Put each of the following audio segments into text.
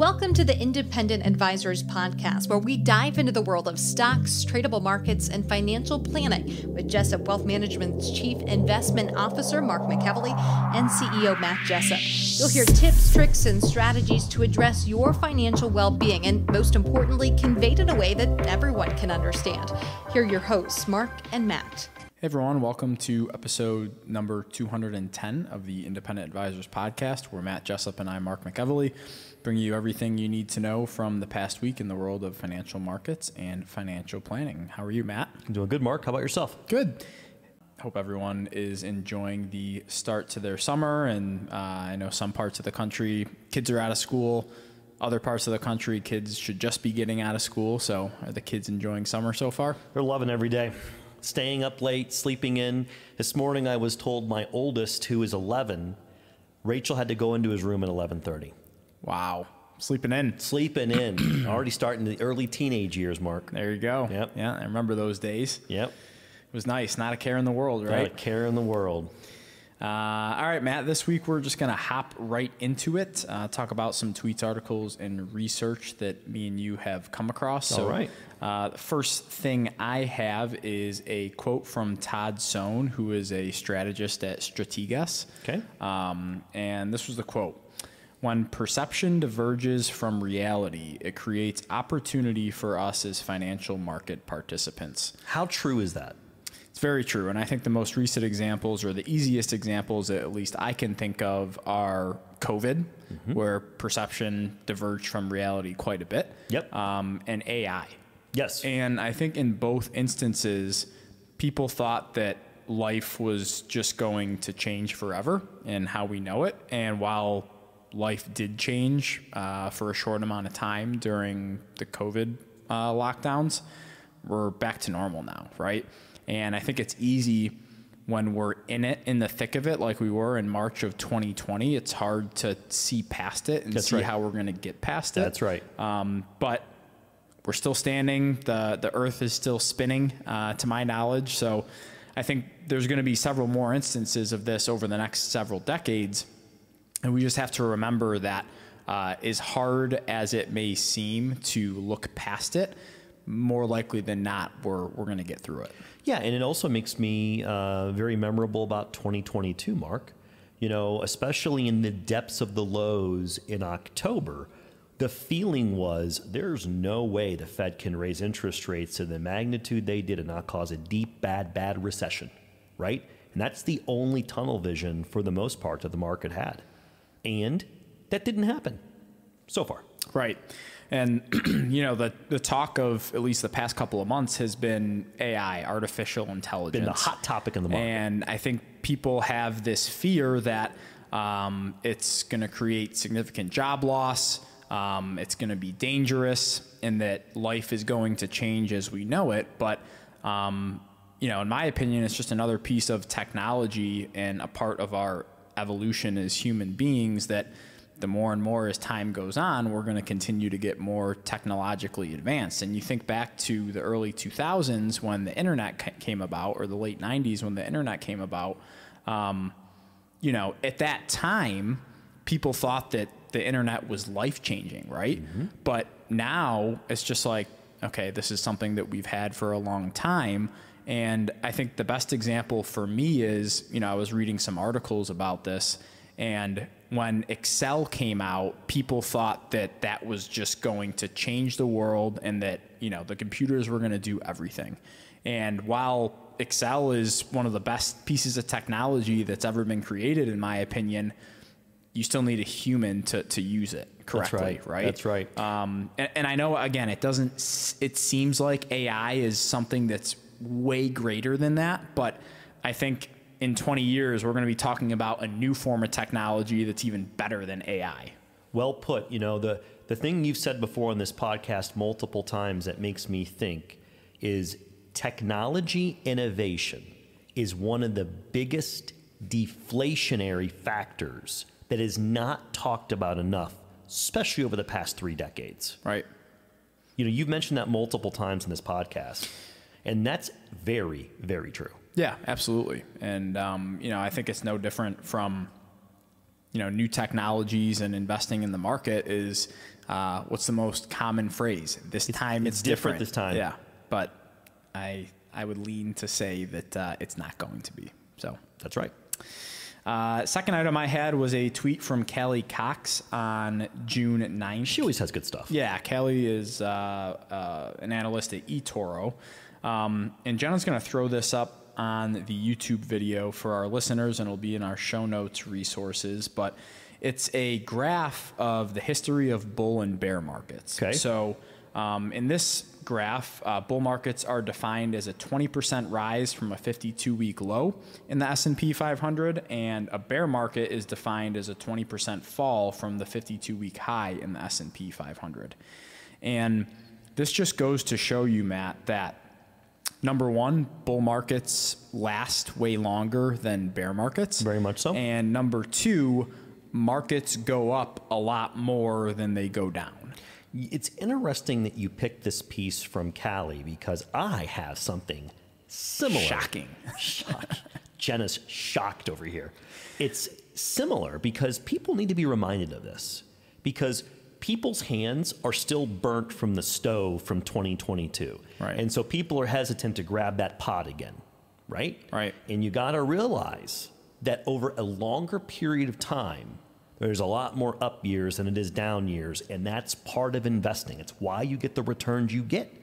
Welcome to the Independent Advisors Podcast, where we dive into the world of stocks, tradable markets, and financial planning with Jessup Wealth Management's Chief Investment Officer, Mark McEvily, and CEO, Matt Jessup. You'll hear tips, tricks, and strategies to address your financial well being, and most importantly, conveyed in a way that everyone can understand. Here are your hosts, Mark and Matt. Hey everyone, welcome to episode number 210 of the Independent Advisors Podcast, where Matt Jessup and I, Mark McEvily, bring you everything you need to know from the past week in the world of financial markets and financial planning. How are you, Matt? I'm doing good, Mark. How about yourself? Good. Hope everyone is enjoying the start to their summer. And uh, I know some parts of the country, kids are out of school. Other parts of the country, kids should just be getting out of school. So, are the kids enjoying summer so far? They're loving every day. Staying up late, sleeping in. This morning, I was told my oldest, who is 11, Rachel had to go into his room at 11:30. Wow. Sleeping in. Sleeping in. Already starting the early teenage years, Mark. There you go. Yep. Yeah, I remember those days. Yep. It was nice. Not a care in the world, right? Not a care in the world. Uh, all right, Matt. This week we're just going to hop right into it. Uh, talk about some tweets, articles, and research that me and you have come across. So, All right. Uh, the first thing I have is a quote from Todd Sohn, who is a strategist at Strategas. Okay. Um, and this was the quote. When perception diverges from reality, it creates opportunity for us as financial market participants. How true is that? It's very true. And I think the most recent examples, or the easiest examples at least I can think of, are COVID, where perception diverged from reality quite a bit. Yep. Um, and AI. Yes. And I think in both instances, people thought that life was just going to change forever and how we know it. And while life did change uh, for a short amount of time during the COVID uh, lockdowns, we're back to normal now, right? And I think it's easy when we're in it, in the thick of it, like we were in March of 2020. It's hard to see past it and That's see right. how we're going to get past it. That's right. Um, but we're still standing. the The Earth is still spinning, uh, to my knowledge. So, I think there's going to be several more instances of this over the next several decades, and we just have to remember that, uh, as hard as it may seem to look past it, more likely than not, we're we're going to get through it. Yeah, and it also makes me uh, very memorable about 2022, Mark. You know, especially in the depths of the lows in October, the feeling was there's no way the Fed can raise interest rates to the magnitude they did and not cause a deep, bad, bad recession, right? And that's the only tunnel vision for the most part that the market had. And that didn't happen so far. Right. And you know the the talk of at least the past couple of months has been AI, artificial intelligence, Been the hot topic in the market. And I think people have this fear that um, it's going to create significant job loss. Um, it's going to be dangerous, and that life is going to change as we know it. But um, you know, in my opinion, it's just another piece of technology and a part of our evolution as human beings that the more and more as time goes on, we're going to continue to get more technologically advanced. And you think back to the early 2000s when the internet came about, or the late 90s when the internet came about. Um, you know, at that time, people thought that the internet was life changing, right? But now it's just like, okay, this is something that we've had for a long time. And I think the best example for me is, you know, I was reading some articles about this, and when Excel came out, people thought that that was just going to change the world and that, you know, the computers were going to do everything. And while Excel is one of the best pieces of technology that's ever been created, in my opinion, you still need a human to, to use it correctly, right. right? That's right. Um, and, and I know again, it doesn't. It seems like AI is something that's way greater than that, but I think in 20 years we're going to be talking about a new form of technology that's even better than AI. Well put. You know, the, the thing you've said before on this podcast multiple times that makes me think is technology innovation is one of the biggest deflationary factors that is not talked about enough, especially over the past three decades. Right. You know, you've mentioned that multiple times in this podcast, and that's very, very true. Yeah, absolutely. And um, you know, I think it's no different from you know, new technologies and investing in the market is uh, what's the most common phrase? This time it's, it's different this time. Yeah, but I I would lean to say that uh, it's not going to be. So that's right. Uh, second item I had was a tweet from Callie Cox on June 9th. She always has good stuff. Yeah, Callie is uh, uh, an analyst at eToro. Um, and Jenna's going to throw this up on the YouTube video for our listeners, and it'll be in our show notes resources. But it's a graph of the history of bull and bear markets. Okay. So um, in this graph, uh, bull markets are defined as a 20% rise from a 52-week low in the S&P 500, and a bear market is defined as a 20% fall from the 52-week high in the S&P 500. And this just goes to show you, Matt, that number one, bull markets last way longer than bear markets. Very much so. And number two, markets go up a lot more than they go down. It's interesting that you picked this piece from Callie because I have something similar. Shocking. Shock. Jenna's shocked over here. It's similar because people need to be reminded of this because people's hands are still burnt from the stove from 2022. Right. And so people are hesitant to grab that pot again, right? Right. And you got to realize that over a longer period of time, there's a lot more up years than it is down years, and that's part of investing. It's why you get the returns you get.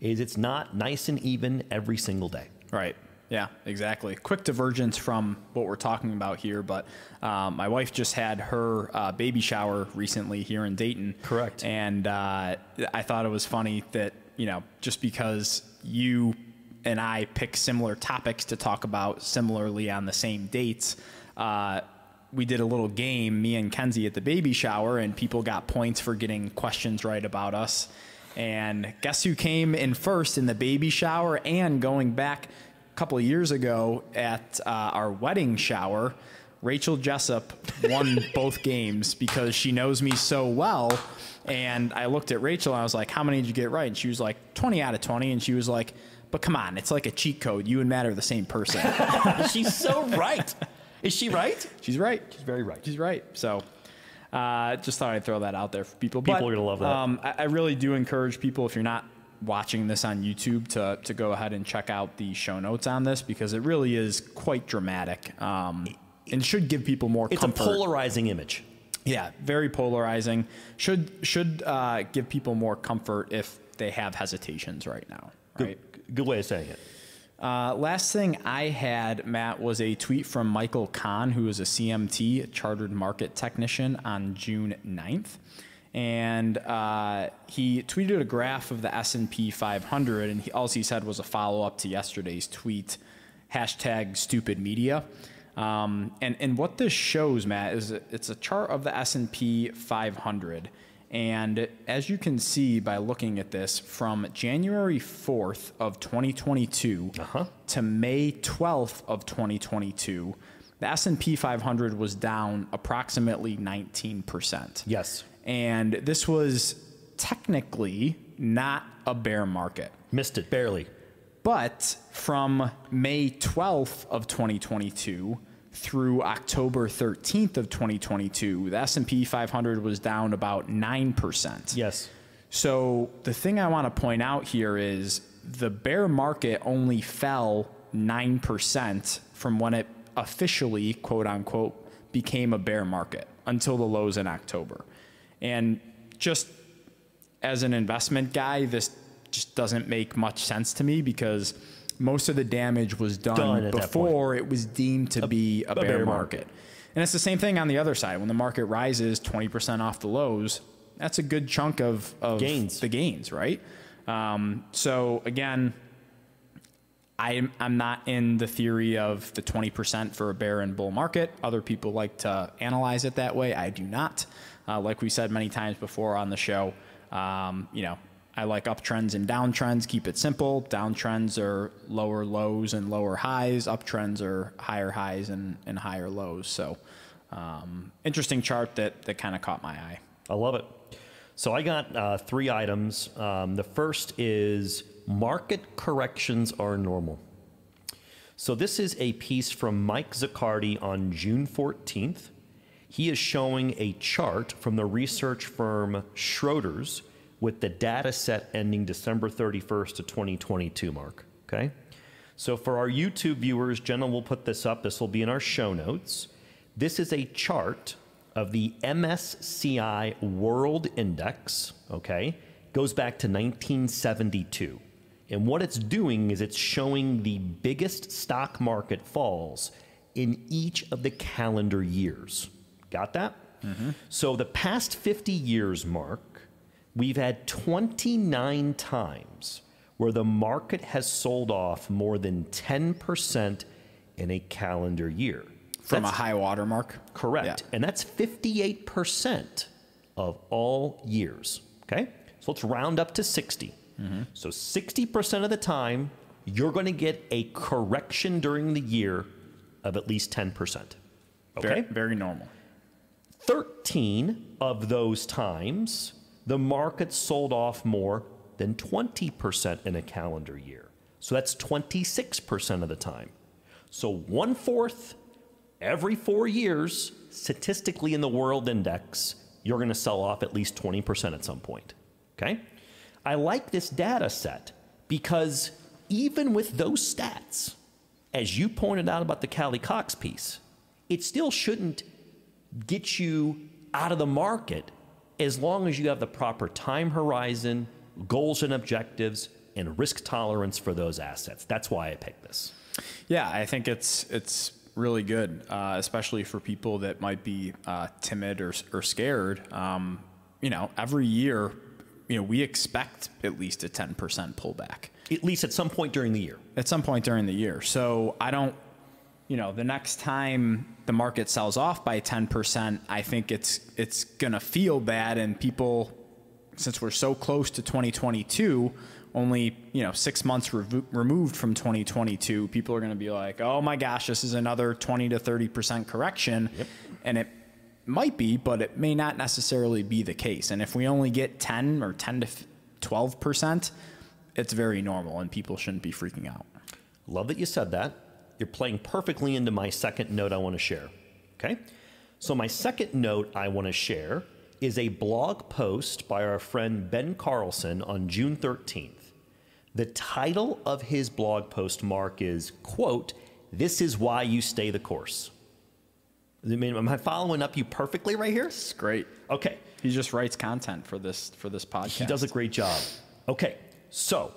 Is it's not nice and even every single day. Right. Yeah, exactly. Quick divergence from what we're talking about here, but um, my wife just had her uh, baby shower recently here in Dayton. Correct. And uh, I thought it was funny that, you know, just because you and I pick similar topics to talk about similarly on the same dates, uh, we did a little game, me and Kenzie at the baby shower, and people got points for getting questions right about us. And guess who came in first in the baby shower and going back couple of years ago at uh, our wedding shower? Rachel Jessup won both games because she knows me so well. And I looked at Rachel and I was like, How many did you get right? And she was like, 20 out of 20. And she was like, But come on, it's like a cheat code. You and Matt are the same person. She's so right. Is she right? She's right. She's very right. She's right. So uh, just thought I'd throw that out there for people. People are gonna love that. Um, I, I really do encourage people if you're not watching this on YouTube to to go ahead and check out the show notes on this because it really is quite dramatic um, and should give people more. Comfort. It's comfort. a polarizing image. Yeah, very polarizing. Should should uh, give people more comfort if they have hesitations right now. Right. Good, good way of saying it. Uh, last thing I had, Matt, was a tweet from Michael Kahn, who is a CMT, a chartered market technician, on June 9th. And uh, he tweeted a graph of the S&P 500, and he, all he said was a follow-up to yesterday's tweet, hashtag stupid media. Um, and, and what this shows, Matt, is it's a chart of the S&P 500. And as you can see by looking at this, from January 4th of 2022 to May 12th of 2022, the S&P 500 was down approximately 19%. Yes. And this was technically not a bear market. Missed it barely. But from May 12th of 2022 through October 13th of 2022, the S&P 500 was down about 9%. Yes. So the thing I want to point out here is the bear market only fell 9% from when it officially, quote unquote, became a bear market until the lows in October. And just as an investment guy, this just doesn't make much sense to me because most of the damage was done, Done before it was deemed to be a, bear, bear market. market. And it's the same thing on the other side. When the market rises 20% off the lows, that's a good chunk of, of Gains. the gains, right? Um, so again, I'm, I'm not in the theory of the 20% for a bear and bull market. Other people like to analyze it that way. I do not. Uh, like we said many times before on the show, um, you know, I like uptrends and downtrends. Keep it simple. Downtrends are lower lows and lower highs. Uptrends are higher highs and, and higher lows. So, um, interesting chart that, that kind of caught my eye. I love it. So I got uh, three items. Um, the first is market corrections are normal. So this is a piece from Mike Zaccardi on June 14th. He is showing a chart from the research firm Schroders with the data set ending December 31st of 2022, Mark. Okay? So for our YouTube viewers, Jenna will put this up. This will be in our show notes. This is a chart of the MSCI World Index, okay? Goes back to 1972. And what it's doing is it's showing the biggest stock market falls in each of the calendar years. Got that? So the past 50 years, Mark, we've had 29 times where the market has sold off more than 10% in a calendar year. From That's a high water mark. correct. Yeah. And that's 58% of all years. Okay? So let's round up to 60. So 60% of the time, you're going to get a correction during the year of at least 10%. Okay? Very, very normal. 13 of those times, the market sold off more than 20% in a calendar year. So that's 26% of the time. So one fourth every four years, statistically in the world index, you're going to sell off at least 20% at some point. Okay? I like this data set because even with those stats, as you pointed out about the Callie Cox piece, it still shouldn't get you out of the market as long as you have the proper time horizon, goals and objectives, and risk tolerance for those assets. That's why I picked this. Yeah, I think it's it's really good, uh, especially for people that might be uh, timid or, or scared. Um, you know, every year, you know, we expect at least a ten percent pullback At least at some point during the year. at some point during the year. So I don't, you know, the next time the market sells off by ten percent, I think it's it's gonna feel bad, and people, since we're so close to 2022. Only you know six months revo- removed from 2022, people are going to be like, "Oh my gosh, this is another 20 to 30 percent correction," and it might be, but it may not necessarily be the case. And if we only get 10 or 10 to 12 percent, it's very normal, and people shouldn't be freaking out. Love that you said that. You're playing perfectly into my second note I want to share. Okay? So, my second note I want to share is a blog post by our friend Ben Carlson on June 13th. The title of his blog post, Mark, is, quote, This is why you stay the course. I mean, am I following up you perfectly right here? It's great. Okay. He just writes content for this for this podcast. He does a great job. Okay, so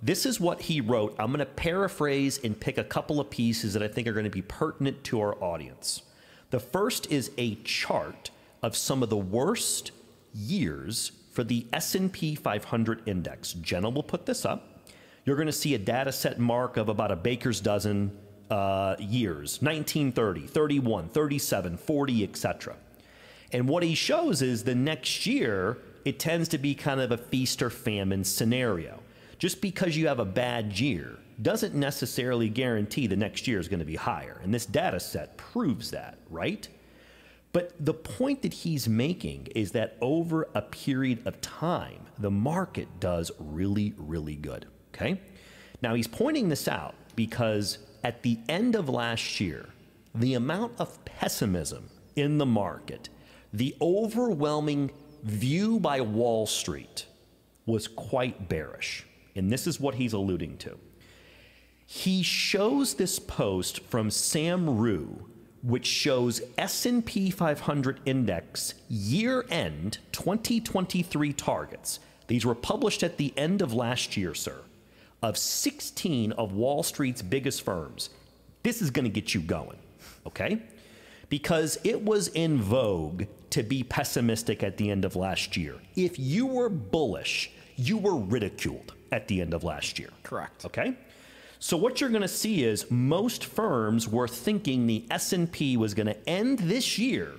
this is what he wrote. I'm going to paraphrase and pick a couple of pieces that I think are going to be pertinent to our audience. The first is a chart of some of the worst years for the S&P 500 index. Jenna will put this up. You're going to see a data set mark of about a baker's dozen uh, years 1930, 31, 37, 40, etc. And what he shows is the next year, it tends to be kind of a feast or famine scenario. Just because you have a bad year doesn't necessarily guarantee the next year is going to be higher. And this data set proves that, right? But the point that he's making is that over a period of time, the market does really, really good. Okay? Now he's pointing this out because at the end of last year, the amount of pessimism in the market, the overwhelming view by Wall Street was quite bearish. And this is what he's alluding to. He shows this post from Sam Rue, which shows S&P 500 index year-end 2023 targets. These were published at the end of last year, sir, of 16 of Wall Street's biggest firms. This is going to get you going, okay? Because it was in vogue to be pessimistic at the end of last year. If you were bullish, you were ridiculed at the end of last year. Correct. Okay? So what you're going to see is most firms were thinking the S&P was going to end this year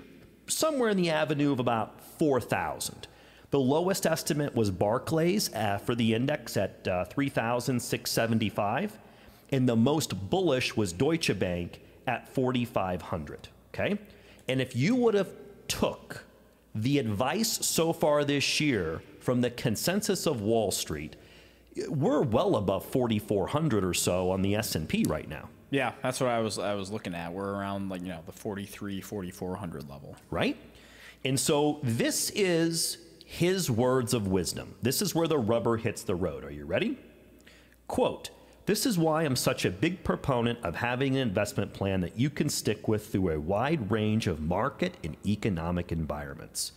somewhere in the avenue of about 4,000. The lowest estimate was Barclays uh, for the index at uh, 3,675, and the most bullish was Deutsche Bank at 4,500. Okay, and if you would have took the advice so far this year from the consensus of Wall Street, we're well above 4,400 or so on the S&P right now. Yeah, that's what I was I was looking at. We're around like you know the 43, 4400 level. right? And so this is his words of wisdom. This is where the rubber hits the road. Are you ready? Quote, this is why I'm such a big proponent of having an investment plan that you can stick with through a wide range of market and economic environments.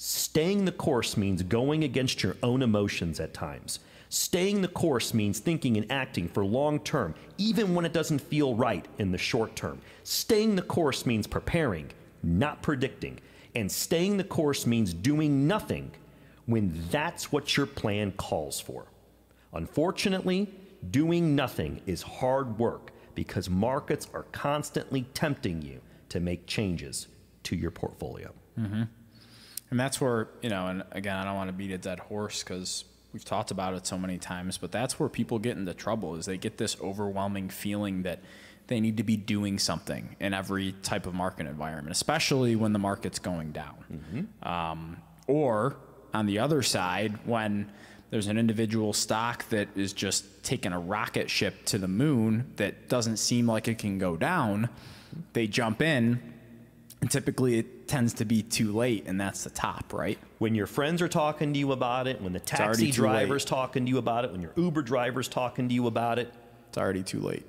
Staying the course means going against your own emotions at times. Staying the course means thinking and acting for long term, even when it doesn't feel right in the short term. Staying the course means preparing, not predicting. And staying the course means doing nothing when that's what your plan calls for. Unfortunately, doing nothing is hard work because markets are constantly tempting you to make changes to your portfolio. Mm-hmm. And that's where, you know, and again, I don't want to beat a dead horse because we've talked about it so many times, but that's where people get into trouble is they get this overwhelming feeling that they need to be doing something in every type of market environment, especially when the market's going down. Um, or on the other side, when there's an individual stock that is just taking a rocket ship to the moon that doesn't seem like it can go down, they jump in, and typically it tends to be too late, and that's the top, right? When your friends are talking to you about it, when the taxi too late. driver's talking to you about it, when your Uber driver's talking to you about it, It's already too late.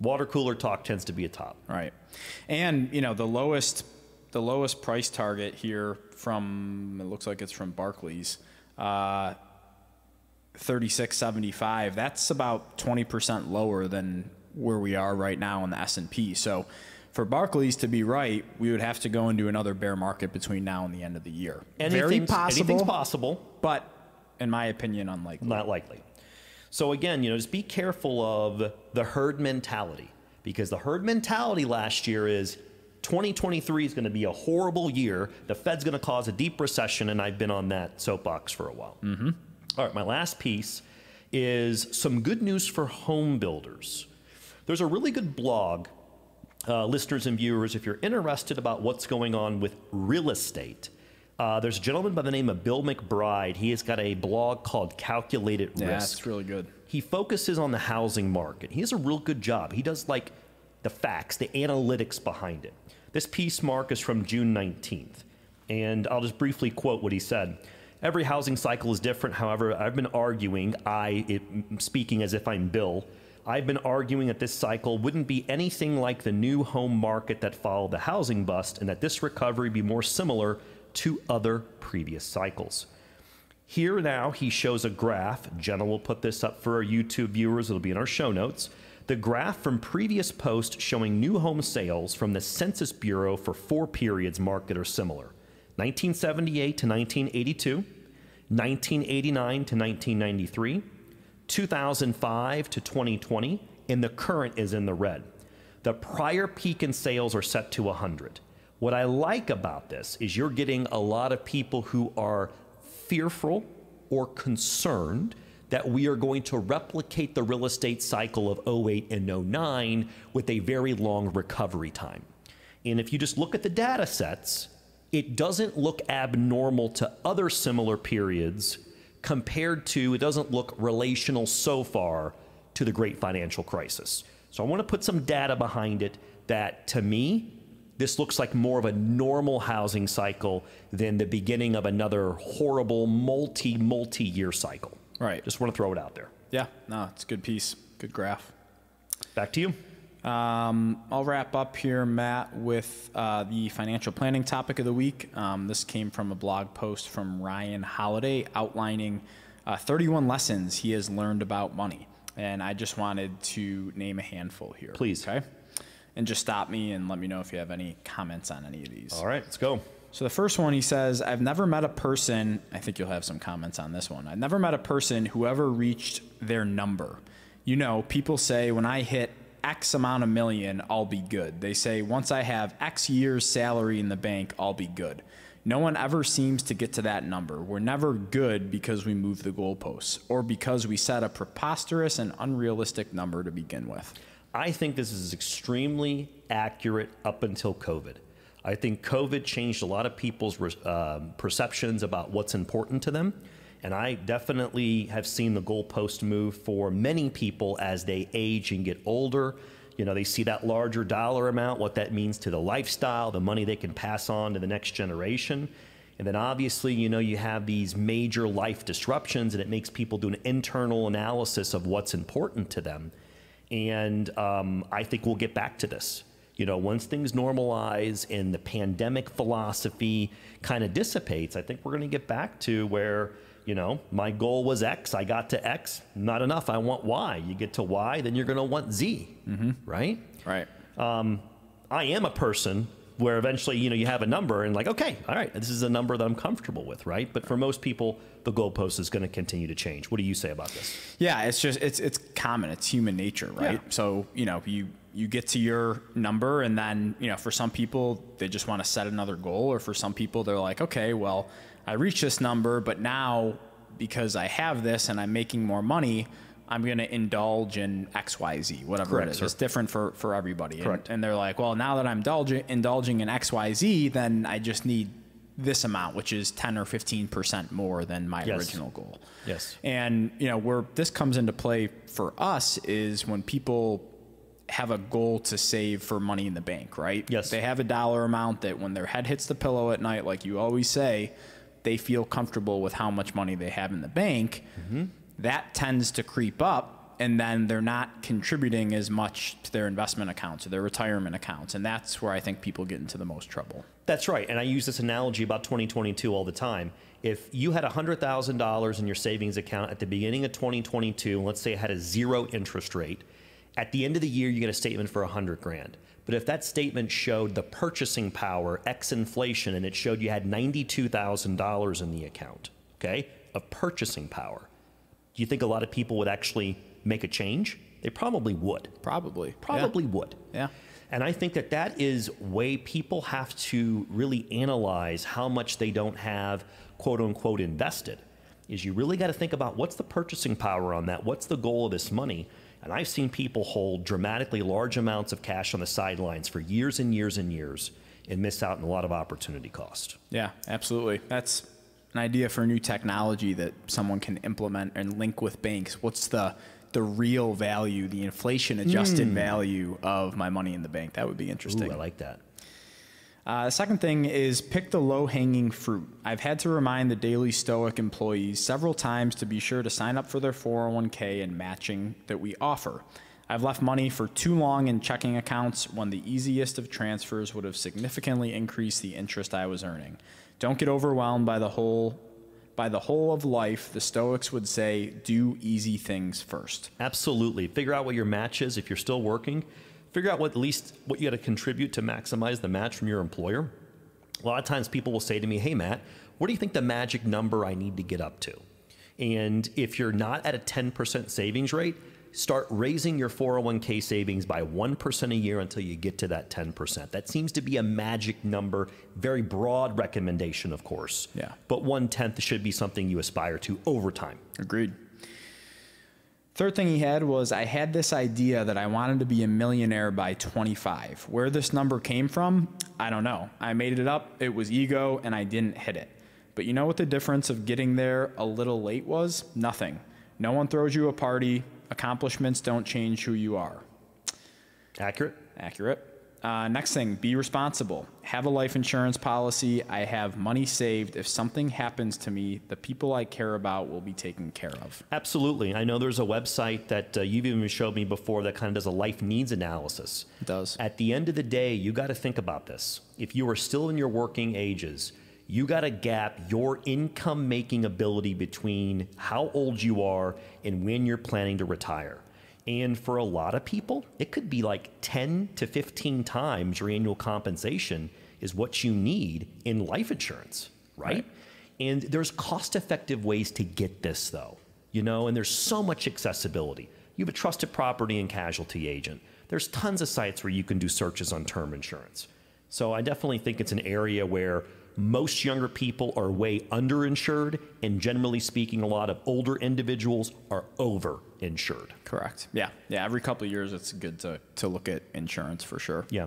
water cooler talk tends to be a top. Right. And you know the lowest the lowest price target here from it looks like it's from Barclays, uh, thirty six seventy five. That's about twenty percent lower than where we are right now in the S and P. So. For Barclays to be right, we would have to go into another bear market between now and the end of the year. Very Anything's- possible, Anything's possible. but in my opinion, unlikely. Not likely. So again, you know, just be careful of the herd mentality because the herd mentality last year is 2023 is going to be a horrible year. The Fed's going to cause a deep recession, and I've been on that soapbox for a while. Mm-hmm. All right, my last piece is some good news for home builders. There's a really good blog, uh, listeners and viewers, if you're interested about what's going on with real estate. Uh, there's a gentleman by the name of Bill McBride. He has got a blog called Calculated Risk. Yeah, it's really good. He focuses on the housing market. He does a real good job. He does like the facts, the analytics behind it. This piece, Mark, is from June 19th. And I'll just briefly quote what he said. Every housing cycle is different. However, I've been arguing, I, it, speaking as if I'm Bill, I've been arguing that this cycle wouldn't be anything like the new home market that followed the housing bust, and that this recovery be more similar to other previous cycles. Here now, he shows a graph. Jenna will put this up for our YouTube viewers. It'll be in our show notes. The graph from previous posts showing new home sales from the Census Bureau for four periods marked are similar 1978 to 1982, 1989 to 1993, 2005 to 2020, and the current is in the red. The prior peak in sales are set to 100. What I like about this is you're getting a lot of people who are fearful or concerned that we are going to replicate the real estate cycle of 08 and 09 with a very long recovery time. And if you just look at the data sets, it doesn't look abnormal to other similar periods compared to, it doesn't look relational so far to the great financial crisis. So I want to put some data behind it that to me, this looks like more of a normal housing cycle than the beginning of another horrible multi, multi year cycle. Right. Just want to throw it out there. Yeah. No, it's a good piece. Good graph. Back to you. Um, I'll wrap up here, Matt, with uh, the financial planning topic of the week. Um, this came from a blog post from Ryan Holiday outlining uh, 31 lessons he has learned about money. And I just wanted to name a handful here. Please. Okay. And just stop me and let me know if you have any comments on any of these. All right, let's go. So the first one, he says, I've never met a person, I think you'll have some comments on this one. I've never met a person who ever reached their number. You know, people say when I hit X amount of million, I'll be good. They say once I have X years salary in the bank, I'll be good. No one ever seems to get to that number. We're never good because we move the goalposts or because we set a preposterous and unrealistic number to begin with. I think this is extremely accurate up until COVID. I think COVID changed a lot of people's um, perceptions about what's important to them. And I definitely have seen the goalpost move for many people as they age and get older. You know, they see that larger dollar amount, what that means to the lifestyle, the money they can pass on to the next generation. And then obviously, you know, you have these major life disruptions, and it makes people do an internal analysis of what's important to them. And um, I think we'll get back to this. You know, once things normalize and the pandemic philosophy kind of dissipates, I think we're going to get back to where, you know, my goal was X, I got to X, not enough, I want Y. You get to Y, then you're going to want Z, mm-hmm. right? Right. Um, I am a person where eventually, you know, you have a number and like, okay, all right, this is a number that I'm comfortable with, right? But for most people, the goalpost is going to continue to change. What do you say about this? Yeah, it's just it's it's common. It's human nature, right? Yeah. So you know you you get to your number, and then you know for some people they just want to set another goal, or for some people they're like, okay, well, I reached this number, but now because I have this and I'm making more money, I'm going to indulge in X, Y, Z, whatever Correct, it is. sir. It's different for, for everybody. And- Correct. And, they're like, well, now that I'm indulging, indulging in X, Y, Z, then I just need this amount, which is 10 or 15% more than my Yes. original goal. Yes. And, you know, where this comes into play for us is when people have a goal to save for money in the bank, right? Yes. They have a dollar amount that when their head hits the pillow at night, like you always say, they feel comfortable with how much money they have in the bank. That tends to creep up, and then they're not contributing as much to their investment accounts or their retirement accounts. And that's where I think people get into the most trouble. That's right. And I use this analogy about 2022 all the time. If you had $100,000 in your savings account at the beginning of 2022, and let's say it had a zero interest rate, at the end of the year, you get a statement for 100 grand. But if that statement showed the purchasing power ex inflation and it showed you had $92,000 in the account, okay, of purchasing power, do you think a lot of people would actually make a change? They probably would. Probably. Yeah. Probably would. Yeah. And I think that that is way people have to really analyze how much they don't have quote unquote invested. Is you really got to think about what's the purchasing power on that? What's the goal of this money? And I've seen people hold dramatically large amounts of cash on the sidelines for years and years and years and miss out on a lot of opportunity cost. Yeah, absolutely. That's an idea for a new technology that someone can implement and link with banks. What's the the real value, the inflation adjusted hmm. value of my money in the bank? That would be interesting. Ooh, I like that. Uh, the second thing is pick the low hanging fruit. I've had to remind the Daily Stoic employees several times to be sure to sign up for their 401k and matching that we offer. I've left money for too long in checking accounts when the easiest of transfers would have significantly increased the interest I was earning. Don't get overwhelmed by the whole by the whole of life. The Stoics would say, do easy things first. Absolutely. Figure out what your match is if you're still working. Figure out what at least what you got to contribute to maximize the match from your employer. A lot of times people will say to me, "Hey Matt, what do you think the magic number I need to get up to?" And if you're not at a 10% savings rate, start raising your 401k savings by 1% a year until you get to that 10%. That seems to be a magic number, very broad recommendation, of course. Yeah. But one tenth should be something you aspire to over time. Agreed. Third thing he had was I had this idea that I wanted to be a millionaire by 25. Where this number came from, I don't know. I made it up, it was ego, and I didn't hit it. But you know what the difference of getting there a little late was? Nothing. No one throws you a party, accomplishments don't change who you are. Accurate? Accurate. Uh, next thing, be responsible. Have a life insurance policy. I have money saved. If something happens to me, the people I care about will be taken care of. Absolutely. I know there's a website that uh, you've even showed me before that kind of does a life needs analysis. It does. At the end of the day, you got to think about this. If you are still in your working ages, you got to gap your income making ability between how old you are and when you're planning to retire. And for a lot of people, it could be like 10 to 15 times your annual compensation is what you need in life insurance, right? Right. And there's cost effective ways to get this though, you know, and there's so much accessibility. You have a trusted property and casualty agent. There's tons of sites where you can do searches on term insurance. So I definitely think it's an area where most younger people are way underinsured, and generally speaking, a lot of older individuals are overinsured. Correct. Yeah. Yeah. Every couple of years, it's good to, to look at insurance for sure. Yeah.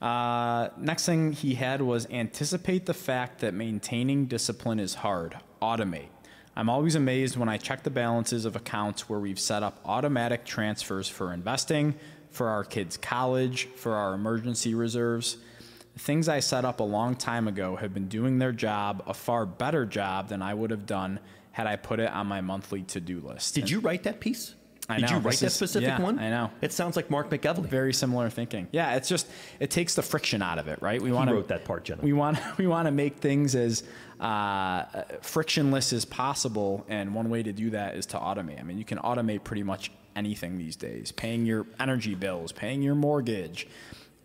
Uh, next thing he had was anticipate the fact that maintaining discipline is hard. Automate. I'm always amazed when I check the balances of accounts where we've set up automatic transfers for investing, for our kids' college, for our emergency reserves. Things I set up a long time ago have been doing their job a far better job than I would have done had I put it on my monthly to do list. Did And you write that piece? I Did know, you write this that is- specific yeah, one? I know. It sounds like Mark McEvily. very similar thinking. Yeah, it's just it takes the friction out of it, right? We want to wrote that part, Jenna. We want we want to make things as uh, frictionless as possible, and one way to do that is to automate. I mean, you can automate pretty much anything these days. Paying your energy bills, paying your mortgage,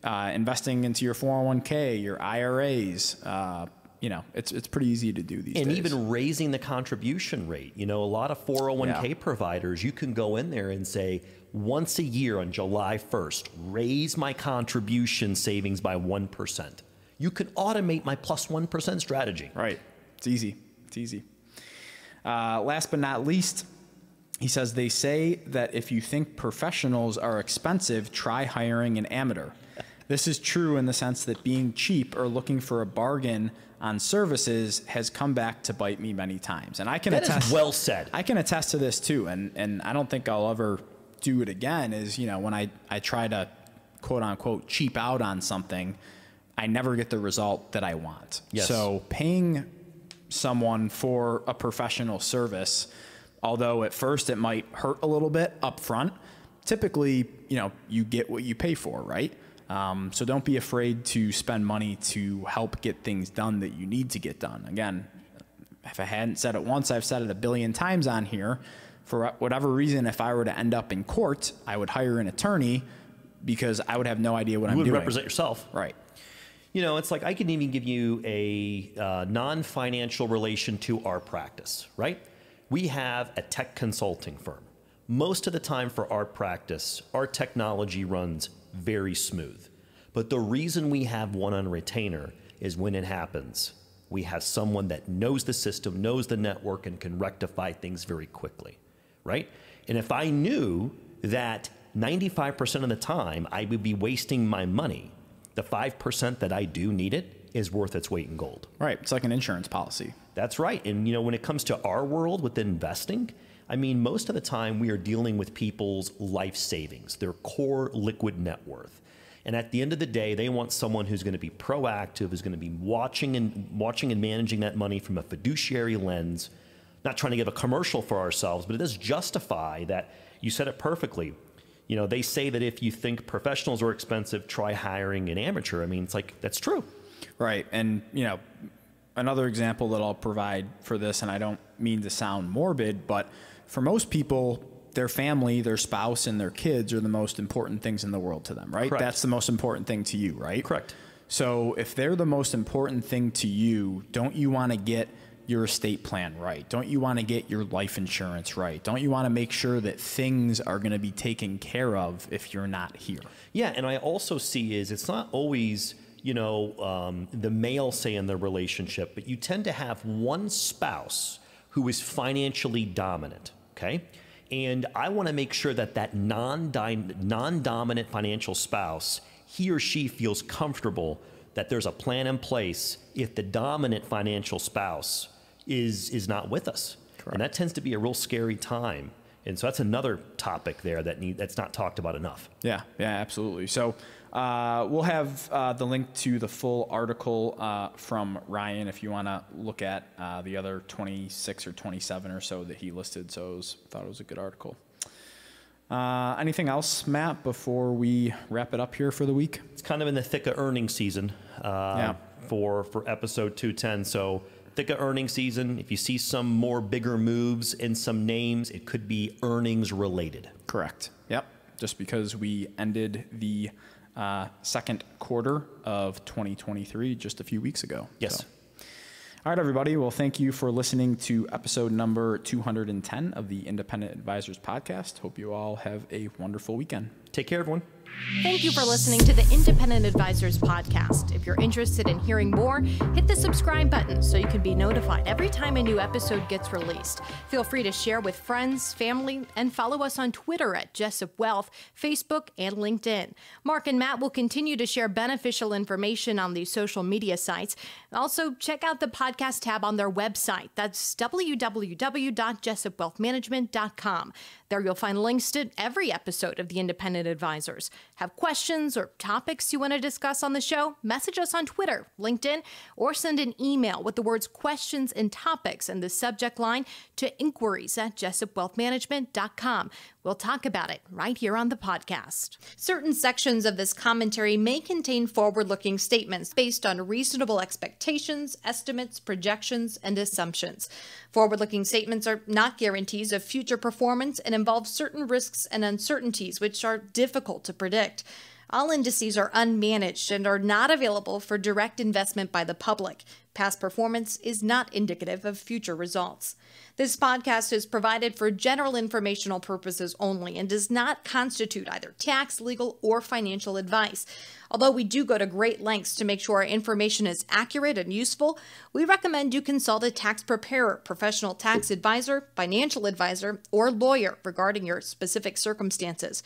uh, investing into your 401k, your IRAs. Uh, you know, it's it's pretty easy to do these and days. even raising the contribution rate. You know, a lot of 401k Yeah. providers, you can go in there and say, once a year on July 1st, raise my contribution savings by 1%. You can automate my plus 1 strategy. Right. It's easy. It's easy. Uh, last but not least, he says they say that if you think professionals are expensive, try hiring an amateur. This is true in the sense that being cheap or looking for a bargain on services has come back to bite me many times. And I can That is attest well said. I can attest to this too, and and I don't think I'll ever do it again. Is you know when I I try to quote unquote cheap out on something, I never get the result that I want. Yes. So paying someone for a professional service, although at first it might hurt a little bit up front, typically you know you get what you pay for, right? Um, so don't be afraid to spend money to help get things done that you need to get done. Again, if I hadn't said it once, I've said it a billion times on here. For whatever reason, if I were to end up in court, I would hire an attorney because I would have no idea what You I'm would doing. represent yourself. Right. You know, it's like I can even give you a uh, non financial relation to our practice, right? We have a tech consulting firm. Most of the time for our practice, our technology runs very smooth. But the reason we have one on retainer is when it happens, we have someone that knows the system, knows the network, and can rectify things very quickly, right? And if I knew that 95% of the time I would be wasting my money, the 5% that I do need it is worth its weight in gold. Right. It's like an insurance policy. That's right. And you know, when it comes to our world with investing, I mean, most of the time we are dealing with people's life savings, their core liquid net worth. And at the end of the day, they want someone who's going to be proactive, who's going to be watching and watching and managing that money from a fiduciary lens. Not trying to give a commercial for ourselves, but it does justify that you said it perfectly. You know, they say that if you think professionals are expensive, try hiring an amateur. I mean, it's like that's true. Right. And, you know, another example that I'll provide for this, and I don't mean to sound morbid, but for most people, their family, their spouse, and their kids are the most important things in the world to them, right? Correct. That's the most important thing to you, right? Correct. So if they're the most important thing to you, don't you want to get your estate plan right? Don't you want to get your life insurance right? Don't you want to make sure that things are going to be taken care of if you're not here? Yeah, and I also see is it's not always you know um, the male say in the relationship, but you tend to have one spouse who is financially dominant. Okay, and I want to make sure that that non non-dominant financial spouse he or she feels comfortable that there's a plan in place if the dominant financial spouse is is not with us, and that tends to be a real scary time. And so that's another topic there that need, that's not talked about enough. Yeah, yeah, absolutely. So uh, we'll have uh, the link to the full article uh, from Ryan if you want to look at uh, the other 26 or 27 or so that he listed. So I was, thought it was a good article. Uh, anything else, Matt, before we wrap it up here for the week? It's kind of in the thick of earnings season uh, Yeah. for for episode 210. So thick of earnings season. If you see some more bigger moves in some names, it could be earnings related. Correct. Yep. Just because we ended the uh, second quarter of 2023 just a few weeks ago. Yes. So. All right, everybody. Well, thank you for listening to episode number 210 of the Independent Advisors Podcast. Hope you all have a wonderful weekend. Take care, everyone. Thank you for listening to the Independent Advisors Podcast. If you're interested in hearing more, hit the subscribe button so you can be notified every time a new episode gets released. Feel free to share with friends, family, and follow us on Twitter at Jessup Wealth, Facebook, and LinkedIn. Mark and Matt will continue to share beneficial information on these social media sites. Also, check out the podcast tab on their website. That's www.jessupwealthmanagement.com. There you'll find links to every episode of the Independent Advisors. Have questions or topics you want to discuss on the show? Message us on Twitter, LinkedIn, or send an email with the words questions and topics in the subject line to inquiries at jessupwealthmanagement.com. We'll talk about it right here on the podcast. Certain sections of this commentary may contain forward looking statements based on reasonable expectations, estimates, projections, and assumptions. Forward looking statements are not guarantees of future performance and involve certain risks and uncertainties which are difficult to predict. All indices are unmanaged and are not available for direct investment by the public. Past performance is not indicative of future results. This podcast is provided for general informational purposes only and does not constitute either tax, legal, or financial advice. Although we do go to great lengths to make sure our information is accurate and useful, we recommend you consult a tax preparer, professional tax advisor, financial advisor, or lawyer regarding your specific circumstances.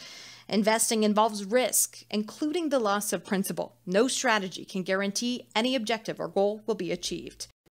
Investing involves risk, including the loss of principal. No strategy can guarantee any objective or goal will be achieved.